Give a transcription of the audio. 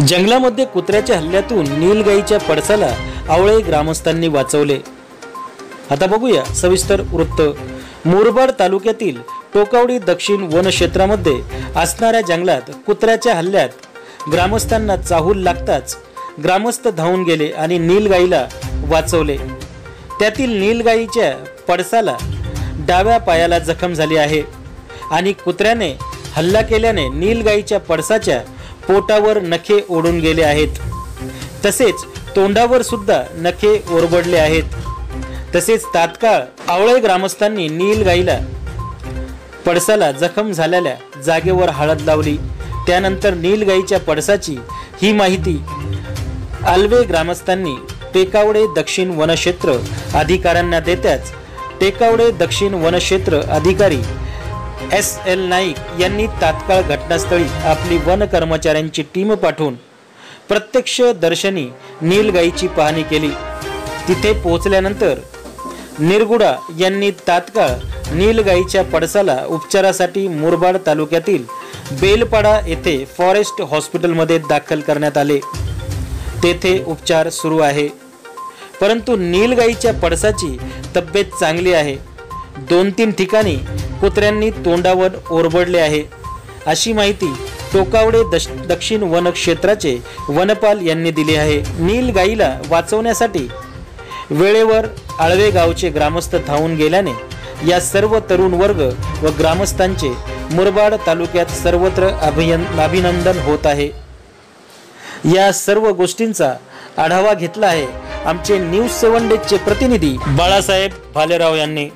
जंगलामध्ये कुत्र्याच्या हल्ल्यातून नीलगाईच्या पडसाला आवळे ग्रामस्थांनी वाचवले. आता बघूया सविस्तर वृत्त. मुरबाड तालुक्यातील टोकावडी दक्षिण वनक्षेत्रामध्ये असणाऱ्या जंगलात कुत्र्याच्या हल्ल्यात ग्रामस्थांना चाहूल लागताच ग्रामस्थ धावून गेले आणि नीलगाईला वाचवले. त्यातील नीलगाईच्या पडसाला डाव्या पायाला जखम झाली आहे आणि कुत्र्याने हल्ला केल्याने नीलगाईच्या पडसाच्या पोटावर नखे ओढून गेले आहेत. तसेच तोंडावर सुद्धा नखे ओरबडले आहेत. तसेच तात्काळ आवळे ग्रामस्थांनी नीलगाईला पडसाला जखम झालेल्या जागेवर हळद लावली. त्यानंतर नीलगाईच्या पडसाची ही माहिती आल्वे ग्रामस्थांनी टेकावडे दक्षिण वनक्षेत्र अधिकाऱ्यांना देत्याच टेकावडे दक्षिण वनक्षेत्र अधिकारी एस एल नाईक यांनी तात्काळ घटनास्थळी आपली वन कर्मचाऱ्यांची टीम पाठवून प्रत्यक्ष दर्शनी नीलगाईची पाहणी केली. तिथे पोहोचल्यानंतर निरगुडा यांनी तात्काळ नीलगाईच्या पडसाला उपचारासाठी मुरबाड तालुक्यातील बेलपाडा येथे फॉरेस्ट हॉस्पिटलमध्ये दाखल करण्यात आले. तेथे उपचार सुरू आहे. परंतु नीलगाईच्या पडसाची तब्येत चांगली आहे. दोन तीन ठिकाणी कुत्र्यांनी तोंडावर ओरबडले आहे. अशी माहिती टोकावडे दश दक्षिण वन क्षेत्राचे वनपाल यांनी दिली आहे. नीलगाईला वाचवण्यासाठी वेळेवर आळवे गावचे ग्रामस्थ धावून गेल्याने या सर्व तरुण वर्ग व ग्रामस्थांचे मुरबाड तालुक्यात सर्वत्र अभियन अभिनंदन होत आहे. या सर्व गोष्टींचा आढावा घेतला आहे आमचे न्यूज सेवन डेजचे प्रतिनिधी बाळासाहेब भालेराव यांनी.